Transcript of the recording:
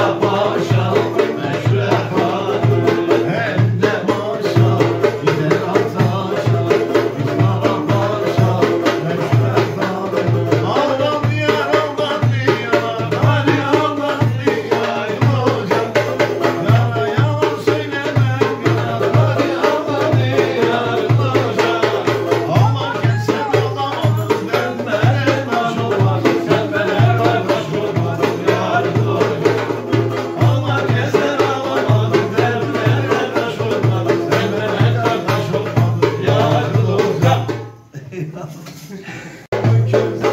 başa ハハハ